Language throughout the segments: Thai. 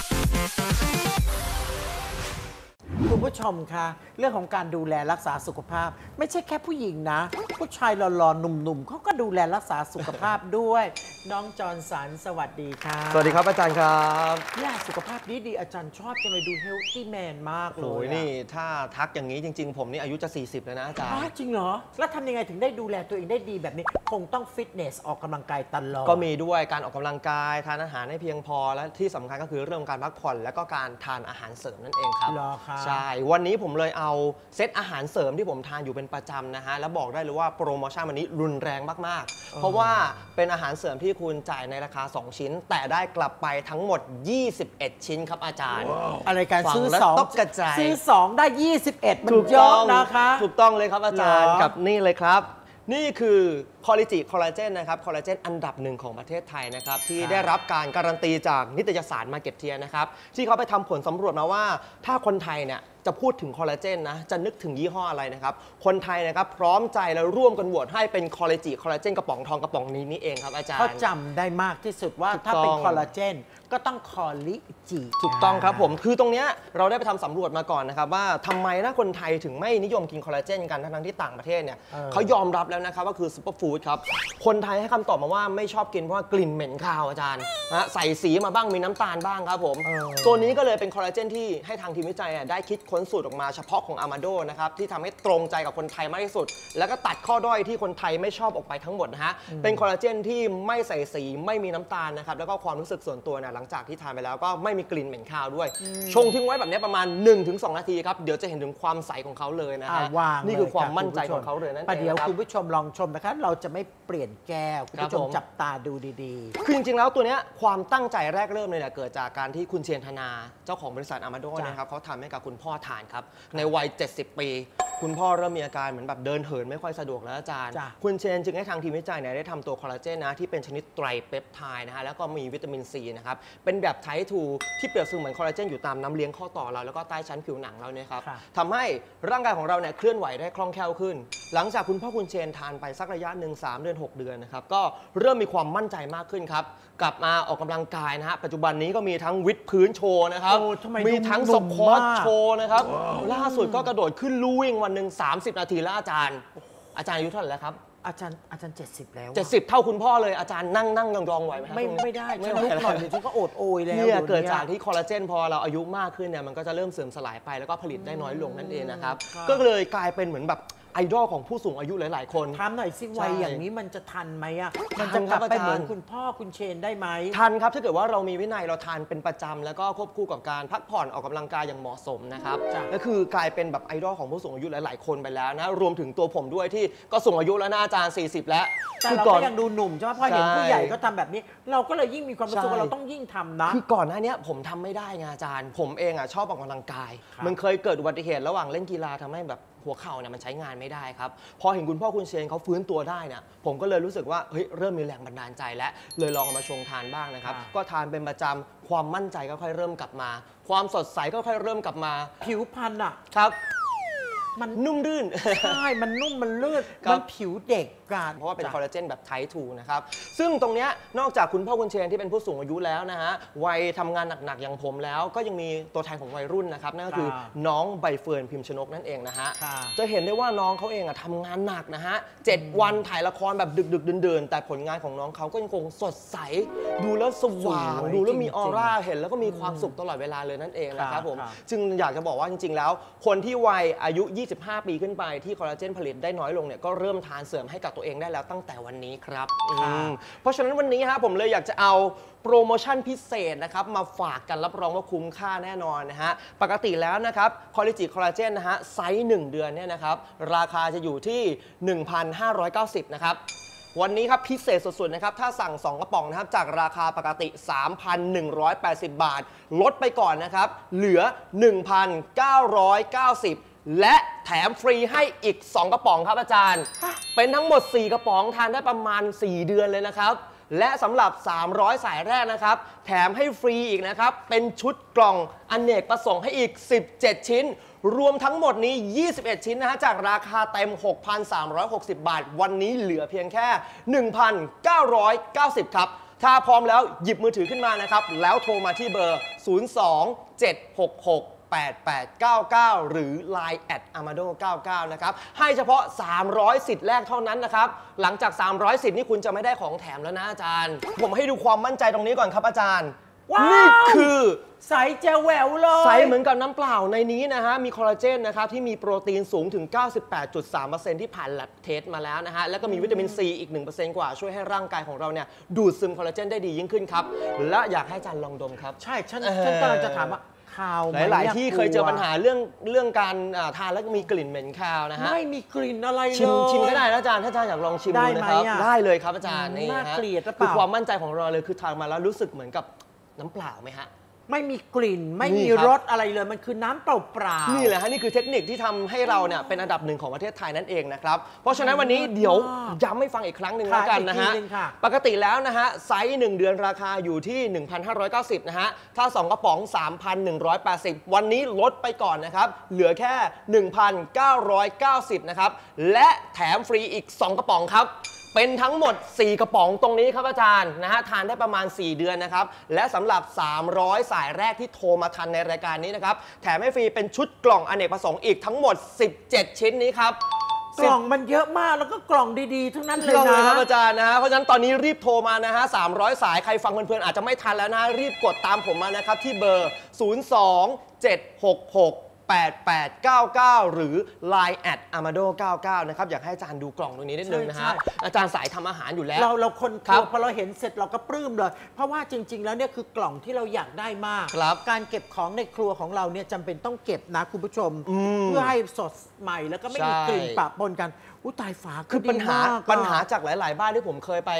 フフフフ。 คุณผู้ชมคะเรื่องของการดูแลรักษาสุขภาพ ไม่ใช่แค่ผู้หญิงนะ ผู้ชายหล่อๆหนุ่มๆเขาก็ดูแลรักษาสุขภาพด้วย น้องจอร์นสันสวัสดีค่ะสวัสดีครับอาจารย์ครับเนี่ยสุขภาพดีดีๆอาจารย์ชอบจังเลยดู healthy man มากเลยโอ้ยอะนี่ถ้าทักอย่างนี้จริง ๆ ผมนี่อายุจะ 40 แล้วนะอาจารย์อ้าวจริงเหรอ แล้วทำยังไงถึงได้ดูแลตัวเองได้ดีแบบนี้ คงต้องฟิตเนสออกกำลังกายตลอดก็มีด้วยการออกกำลังกายทานอาหารให้เพียงพอและที่สำคัญก็คือเรื่องของการพักผ่อน และก็การทานอาหารเสริมนั่นเองครับเหรอคะใช่วันนี้ผมเลยเอาเซตอาหารเสริมที่ผมทานอยู่เป็นประจำนะฮะ แล้วบอกได้เลยว่าโปรโมชั่นวันนี้รุนแรงมากๆ เพราะว่าเป็นอาหารเสริมที่คุณจ่ายในราคา 2 ชิ้น แต่ได้กลับไปทั้งหมด 21 ชิ้นครับอาจารย์ อะไรการฟังซื้อแล้วสองตกกระจายซื้อสองได้ 21มันเยอะนะคะ ถูกต้องเลยครับอาจารย์เหรอกับนี่เลยครับ นี่คือคอลล g จิคอลลาเจนนะครับคอลลาเจนอันดับหนึ่งของประเทศไทยนะครับที่ได้รับการการันตีจากนิตยสาร Marketeer นะครับที่เขาไปทำผลสำรวจมาว่า ถ้าคนไทยเนี่ยจะพูดถึงคอลลาเจนนะจะนึกถึงยี่ห้ออะไรนะครับ คนไทยนะครับพร้อมใจและร่วมกันโหวตให้เป็นคอลล g จิคอลลาเจนกระป๋องทองกระป๋องนี้นี่เองครับอาจารย์เขาจำได้มากที่สุดว่าถูกถ้าเป็นต้องคอลลาเจนก็ต้อง Colligi ถูกต้องครับผมคือตรงเนี้ยเราได้ไปทำสำรวจมาก่อนนะครับว่าทำไมนะคนไทยถึงไม่นิยมกินคอลลาเจนกันทั้งๆที่ต่างประเทศเนี่ยเออเขายอมรับแล้วนะครับว่าคือ superfood ครับ คนไทยให้คำตอบมาว่าไม่ชอบกินเพราะว่ากลิ่นเหม็นคาวอาจารย์นะใส่สีมาบ้างมีน้ำตาลบ้างครับผมเออตัวนี้ก็เลยเป็นคอลลาเจนที่ให้ทางทีมวิจัยอะได้คิดค้นสูตรออกมาเฉพาะของอามาโดนะครับที่ทำให้ตรงใจกับคนไทยมากที่สุด แล้วก็ตัดข้อด้อยที่คนไทยไม่ชอบออกไปทั้งหมดนะฮะเป็นคอลลาเจนที่ไม่ใส่สีไม่มีน้ำตาลนะครับแล้วก็ความรู้สึกส่วนตัวเนี่ยหลังจากที่ทานไปแล้วก็ไม่มีกลิ่นเหม็นคาวด้วย ชงทิ้งไว้แบบนี้ประมาณ 1-2 นาทีครับเดี๋ยวจะเห็นถึงความใสของเขาเลยนะอ่าฮะวางนี่คือเลยความะมั่นใจณขผู้องเขาเลยนั่นเองประเดี๋ยวครับคุณผู้ชมลองชมนะคะเราจะไม่เปลี่ยนแก้วคุณผู้ชครับมผมจับตาดูดีคือจริงๆแล้วตัวเนี้ยความตั้งใจแรกเริ่มเลยเนี่ยเกิดจากการที่คุณเชียนธนาเจ้าของบริษัท Amado จ้ะนะครับเขาทำให้กับคุณพ่อทานครับ ในวัย 70 ปี คุณพ่อเริ่มมีอาการเหมือนแบบเดินเหินไม่ค่อยสะดวกแล้วอาจารย์ จ้ะ คุณเชนจึงให้ทางทีมวิจัยเนี่ยได้ทำตัวคอลลาเจนนะที่เป็นชนิด tripeptide นะฮะแล้วก็มีวิตามินซีนะครับ เป็นแบบไททูที่เปรียบเสมือนคอลลาเจนอยู่ตามน้ำเลี้ยงข้อต่อเรา แล้วก็ใต้ชั้นผิวหนังเราเนี่ยครับค่ะทำให้ร่างกายของเราเนี่ยเคลื่อนไหวได้คล่องแคล่วขึ้น หลังจากคุณพ่อคุณเชนทานไปสักระยะหนึ่ง3เดือน 6 เดือนนะครับก็เริ่มมีความมั่นใจมากขึ้นครับ กลับมาออกกำลังกายนะฮะปัจจุบันนี้ก็มีทั้งวิดพื้นโชว์นะครับโอ้ทำไมมีทั้งหนุ่สมควอตมากโชว์นะครับล่าสุดก็กระโดดขึ้นลู่วิ่งวันหนึ่ง30 นาทีแล้วอาจารย์ อาจารย์อายุเท่าไหร่แล้วครับๆอาจารย์อาจารย์ 70 แล้วอะ70 เท่าคุณพ่อเลยอาจารย์นั่งนั่งยองๆไหวไหมครับไม่ตรงนี้ไม่ได้ไม่ฉันไหวลุกหน่อยแล้วเดี๋ยวฉันก็โอดโอยแล้วเนี่ยดี๋วเกิดจากที่คอลลาเจนพอเราอายุมากขึ้นเนี่ยมันก็จะเริ่มเสื่อมสลายไปแล้วก็ผลิตได้น้อยลงนั่นเองนะครับครับก็เลยกลายเป็นเหมือนแบบ ไอดอลของผู้สูงอายุหลาย ๆ คน ถามหน่อยสิวัยใช่ อย่างนี้มันจะทันไหมอะ มันทัจะนกครัลับบไปอาจารย์เหมือนคุณพ่อคุณเชนได้ไหมทันครับถ้าเกิดว่าเรามีวินัยเราทานเป็นประจำแล้วก็ควบคู่กับการพักผ่อนออกกำลังกายอย่างเหมาะสมนะครับจ้ะ ก็คือกลายเป็นแบบไอดอลของผู้สูงอายุหลาย ๆ คนไปแล้วนะ รวมถึงตัวผมด้วยที่ก็สูงอายุแล้วนะอาจารย์ 40 แล้วแต่คือเราก่อก็น ยังดูหนุ่มใช่ไหมพอเห็นใช่ผู้ใหญ่ก็ทำแบบนี้ เราก็เลยยิ่งมีความรู้สึกว่าใช่ เราต้องยิ่งทำนะ คือก่อนหน้าเนี้ยผมทำไม่ได้ไงอาจารย์ ผมเองอะชอบออกกำลังกาย ครับ มันเคยเกิดอุบัติเหตุระหว่างเล่นกีฬาทำให้แบบ หัวเข่าเนี่ยมันใช้งานไม่ได้ครับ พอเห็นคุณพ่อคุณเชนเขาฟื้นตัวได้เนี่ยผมก็เลยรู้สึกว่าเฮ้ยเริ่มมีแรงบันดาลใจแล้วเลยลองเอามาชงทานบ้างนะครับครับก็ทานเป็นประจำความมั่นใจก็ค่อยเริ่มกลับมา ความสดใสก็ค่อยเริ่มกลับมาผิวพรรณอะ ครับ มันนุ่มรื่น ใช่ มันนุ่มมันลื่น ครับ มันผิวเด็ก กัน เพราะว่าเป็นคอลลาเจนแบบไททูนะครับ ซึ่งตรงเนี้ยนอกจากคุณพ่อคุณเชนที่เป็นผู้สูงอายุแล้วนะฮะ วัยทำงานหนักๆอย่างผมแล้ว ก็ยังมีตัวแทนของวัยรุ่นนะครับ นั่นก็คือค่ะน้องใบเฟิร์นพิมพ์ชนกนั่นเองนะฮะค่ะจะเห็นได้ว่าน้องเขาเองอะทำงานหนักนะฮะเจ็ดวันถ่ายละครแบบดึกๆเดินๆแต่ผลงานของน้องเขาก็ยังคงสดใส ดูแล้วสว่าง สวยดูแล้วมีจริงๆออร่า เห็นแล้วก็มีความสุขตลอดเวลาเลยนั่นเองนะคครัรับบผม ครับ จึงอยากจะบอกว่าจริง ๆ แล้ว คนที่วัยอายุ 25 ปีขึ้นไปที่คอลลาเจนผลิตได้น้อยลงเนี่ยก็เริ่มทานเสริมให้กับตัวเองได้แล้วตั้งแต่วันนี้ครับอืมเพราะฉะนั้นวันนี้ฮะผมเลยอยากจะเอาโปรโมชั่นพิเศษนะครับมาฝากกันรับรองว่าคุ้มค่าแน่นอนนะฮะปกติแล้วนะครับColligi คอลลาเจนนะฮะไซส์1เดือนเนี่ยนะครับราคาจะอยู่ที่ 1,590 นะครับวันนี้ครับพิเศษสุดๆนะครับถ้าสั่ง 2 กระป๋องนะครับจากราคาปกติ 3,180 บาท ลดไปก่อนนะครับเหลือ 1,990 และแถมฟรีให้อีก 2 กระป๋องครับอาจารย์ เป็นทั้งหมด 4 กระป๋องทานได้ประมาณ 4 เดือนเลยนะครับ และสำหรับ 300 สายแรกนะครับ แถมให้ฟรีอีกนะครับ เป็นชุดกล่องอนเนกประสงค์ให้อีก 17 ชิ้น รวมทั้งหมดนี้ 21 ชิ้นนะฮะ จากราคาเต็ม 6,360 บาท วันนี้เหลือเพียงแค่ 1,990 ครับถ้าพร้อมแล้วหยิบมือถือขึ้นมานะครับ แล้วโทรมาที่เบอร์ 02 766 8899 หรือ Line at amado 99นะครับ ให้เฉพาะ 300 สิทธิ์แรกเท่านั้นนะครับ หลังจาก 300 สิทธิ์นี่คุณจะไม่ได้ของแถมแล้วนะอาจารย์ ผมให้ดูความมั่นใจตรงนี้ก่อนครับอาจารย์ ว้าว นี่คือ ใสแจ๋วแหววเลย ใสเหมือนกับน้ำเปล่าในนี้นะฮะ มีคอลลาเจนนะครับ ที่มีโปรตีนสูงถึง 98.3%ที่ผ่าน lab test มาแล้วนะฮะ แล้วก็มีวิตามินซีอีก 1%กว่าช่วยให้ร่างกายของเราเนี่ยดูดซึมคอลลาเจนได้ดียิ่งขึ้นครับ และอยากให้อาจารย์ลองดมครับ ใช่ ฉันเออฉันกำลังจะถามว่า คาวไหมหลาย ๆ ที่เคยเจอปัญหาลัวเรื่องเรื่องการอ่าทานแล้วก็มีกลิ่นเหม็นคาวนะฮะ ไม่มีกลิ่นอะไรเลย ชิมชิมก็ได้นะอาจารย์ ถ้าอาจารย์อยากลองชิมได้ดูไหมนะครับ อะได้เลยครับอาจารย์อืมนี่น่าฮะเกลียดหรือเปคือล่าความมั่นใจของเราเลยคือทานมาแล้วรู้สึกเหมือนกับน้ำเปล่าไหมฮะ ไม่มีกลิ่น ไม่นี่มีครับรสอะไรเลยมันคือน้ำเปล่าๆนี่แหละฮะนี่คือเทคนิคที่ทำให้เราเนี่ยเป็นอันดับหนึ่งของประเทศไทยนั่นเองนะครับ เพราะฉะนั้นวันนี้เดี๋ยวย้ำให้ฟังอีกครั้งหนึ่งค่ะแล้วกันนะอีฮะกทีหนึ่งค่ะ ปกติแล้วนะฮะ ไซส์ 1 เดือนราคาอยู่ที่ 1,590 นะฮะ ถ้า 2 กระป๋อง 3,180 วันนี้ลดไปก่อนนะครับ เหลือแค่ 1,990 นะครับ และแถมฟรีอีก 2 กระป๋องครับ เป็นทั้งหมด 4 กระป๋องตรงนี้ครับอาจารย์นะฮะทานได้ประมาณ 4 เดือนนะครับ และสำหรับ 300 สายแรกที่โทรมาทันในรายการนี้นะครับ แถมให้ฟรีเป็นชุดกล่องอเนกประสงค์อีกทั้งหมด 17 ชิ้นนี้ครับกล่องมันเยอะมากแล้วก็กล่องดีๆ ทั้งนั้นเลยกล่องนะเลยครับอาจารย์นะฮะเพราะฉะนั้นตอนนี้รีบโทรมานะฮะ 300 สายใครฟังเพลินๆอาจจะไม่ทันแล้วนะรีบกดตามผมมานะครับที่เบอร์ 02 766 8899 หรือ Line at amado 99นะครับอยากให้อาจารย์ดูกล่องตรงนี้นิดนึงนะฮะใช่อาจารย์สายทำอาหารอยู่แล้ว เราเราคนคครัรัวบพอเราเห็นเสร็จเราก็ปลื้มเลย เพราะว่าจริง ๆ แล้วเนี่ยคือกล่องที่เราอยากได้มาก ครับการเก็บของในครัวของเราเนี่ยจำเป็นต้องเก็บนะคุณผู้ชม อืมเพื่อให้สดใหม่แล้วก็ไม่มีใช่กลิ่นปะปนกันอุ้ตายฝาก็คือปัญหาดีมกอะปัญหาจากหลาย ๆ บ้านที่ผมเคยไป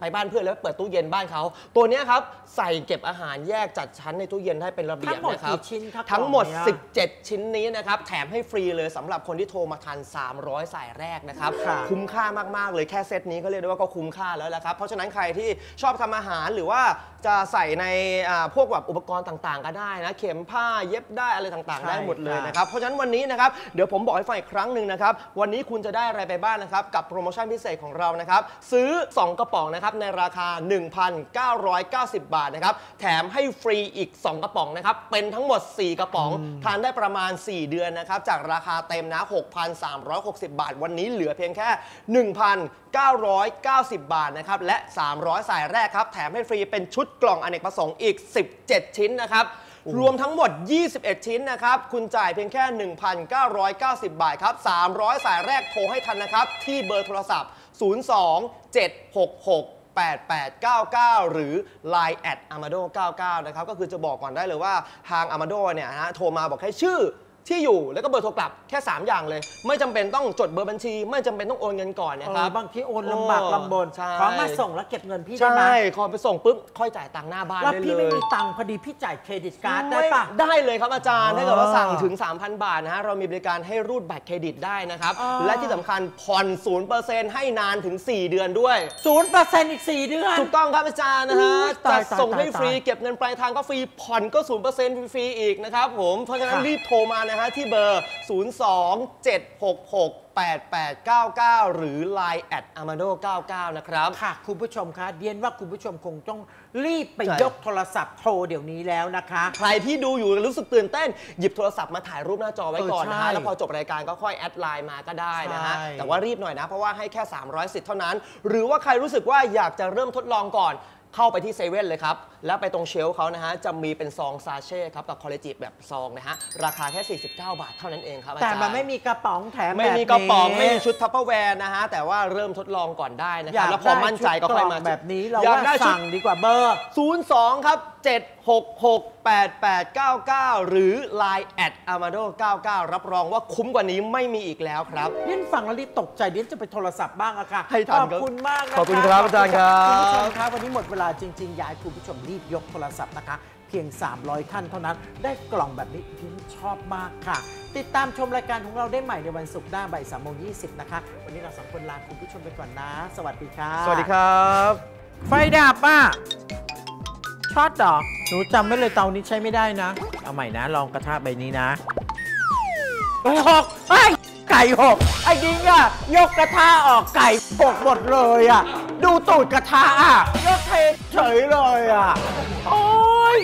ไปบ้านเพื่อนแล้วเปิดตู้เย็นบ้านเขาตัวเนี้ยครับใส่เก็บอาหารแยกจัดชั้นในตู้เย็นให้เป็นระเบียบทั้งหมดนะครับกี่ชิ้นครับทั้งหมดกล่องเนี้ย17 ชิ้นนี้นะครับแถมให้ฟรีเลยสำหรับคนที่โทรมาทัน 300 สายแรกนะครับค่ะคุ้มค่ามาก ๆ เลยแค่เซตนี้ก็เรียกได้ว่าก็คุ้มค่าแล้วแหละครับเพราะฉะนั้นใครที่ชอบทำอาหารหรือว่า จะใส่ในอ่าพวกแบบอุปกรณ์ต่างๆ ก็ได้นะ เข็มผ้าเย็บได้อะไรต่างๆ ได้หมดเลยนะครับ เพราะฉะนั้นวันนี้นะครับเดี๋ยวผมบอกให้ฟังอีกครั้งหนึ่งนะครับ วันนี้คุณจะได้อะไรไปบ้างนะครับ กับโปรโมชั่นพิเศษของเรานะครับ ซื้อ 2 กระป๋องนะครับในราคา 1,990 บาทนะครับ แถมให้ฟรีอีก 2 กระป๋องนะครับ เป็นทั้งหมด 4 กระป๋อง ทานได้ประมาณ 4 เดือนนะครับ จากราคาเต็มนะ 6,360 บาท วันนี้เหลือเพียงแค่ 1,990 บาทนะครับ และ 300 สายแรกครับ แถมให้ฟรีเป็นชุดกล่องอเนกประสงค์อีก 17 ชิ้นนะครับ รวมทั้งหมด 21 ชิ้นนะครับ คุณจ่ายเพียงแค่ 1,990 บาทครับ 300 สายแรกโทรให้ทันนะครับ ที่เบอร์โทรศัพท์ 02 766 8899 หรือ Line at amado 99 นะครับ ก็คือจะบอกก่อนได้เลยว่าทาง amado เนี่ยนะฮะโทรมาบอกให้ชื่อ ที่อยู่แล้วก็เบอร์โทรกลับแค่ 3 อย่างเลย ไม่จำเป็นต้องจดเบอร์บัญชี ไม่จำเป็นต้องโอนเงินก่อนนะเอครัอบบางทีโอนลำบากลำบนใช่ ขอมาส่งแล้วเก็บเงินพี่ได้ไหมใช่ขอไปส่งปุ๊บค่อยจ่ายตังค์หน้าบ้านแล้วได้พี่เลไม่ยมีตังค์พอดีพี่จ่ายเครดิตการ์ดได้ไม่ปะได้เลยครับอาจารย์ อ๋อถ้าเกิดว่าสั่งถึง 3,000 บาทนะฮะ เรามีบริการให้รูดบัตรเครดิตได้นะครับ อ๋อ และที่สำคัญผ่อน0%ให้นานถึง 4 เดือนด้วย ศูนย์เปอร์เซ็นต์อีกสี่เดือน ถูกต้องครับอาจารย์นะฮะอุ๊ยตายจัดส่งให้ตายตายฟรีเก็บเงินปลายทางก็ฟรี ผ่อนก็ 0%ฟรีๆอีกนะครับผม เพราะฉะนั้นค่ะ รีบโทรมานะฮะที่เบอร์ 02 766 8899 หรือ Line at amado 99 นะครับ ค่ะคุณผู้ชมคะเดี๊ยนว่าคุณผู้ชมคงต้องรีบไปใช่ ยกโทรศัพท์โทรเดี๋ยวนี้แล้วนะคะ ใครที่ดูอยู่รู้สึกตื่นเต้น หยิบโทรศัพท์มาถ่ายรูปหน้าจอไว้ก่อนนะเออฮะใช่แล้วพอจบรายการก็ค่อย add LINE มาก็ได้นะฮะ ใช่ แต่ว่ารีบหน่อยนะ เพราะว่าให้แค่ 300สิทธิ์เท่านั้น หรือว่าใครรู้สึกว่าอยากจะเริ่มทดลองก่อน เข้าไปที่เซเว่นเลยครับ แล้วไปตรง shelf เขานะฮะ จะมีเป็นซอง sachet ครับ กับ Colligi แบบซองนะฮะ ราคาแค่ 49 บาทเท่านั้นเองครับอาแต่จารย์มันไม่มีกระป๋องแถมไม่มีแบบกระป๋องนี้ไม่มีชุด Tupperware นะฮะ แต่ว่าเริ่มทดลองก่อนได้นะคอยารับกแล้วพอมั่นใจก็ค่อยมาได้ชุดกล่งแบบนี้เราอยากว่าได้ชุดสั่งดีกว่าเบอร์ 02 ครับ766 8899 หรือ Line at amado 99 รับรองว่าคุ้มกว่านี้ไม่มีอีกแล้วครับเดียนฟังแล้วรีบตกใจเดียนจะไปโทรศัพท์บ้างอะค่ะให้ทันขอบครับคุณมากนะคะขอบคุณครับอาจารย์ครับคุณผู้ชมครับวันนี้หมดเวลาจริงๆอยากให้คุณผู้ชมรีบยกโทรศัพท์นะคะ เพียง 300 ท่านเท่านั้น ได้กล่องแบบนี้เดียนชอบมากค่ะ ติดตามชมรายการของเราได้ใหม่ในวันศุกร์หน้าบ่ายสามโมงยีนะคะ วันนี้เราสองคนลาคุณผู้ชมไปก่อนนะ สวัสดีค่ะสวัสดีครับ ไฟดับอะ ช็อตเหรอ หนูจำไม่เลยเตานี้ใช้ไม่ได้นะ เอาใหม่นะลองกระทะใบนี้นะหกไอ้ไก่หกไอ้ดิงอะ ยกกระทะออกไก่หกหมดเลยอะ ดูตูดกระทะอะ ยกเทเฉยเลยอะ โอ้ย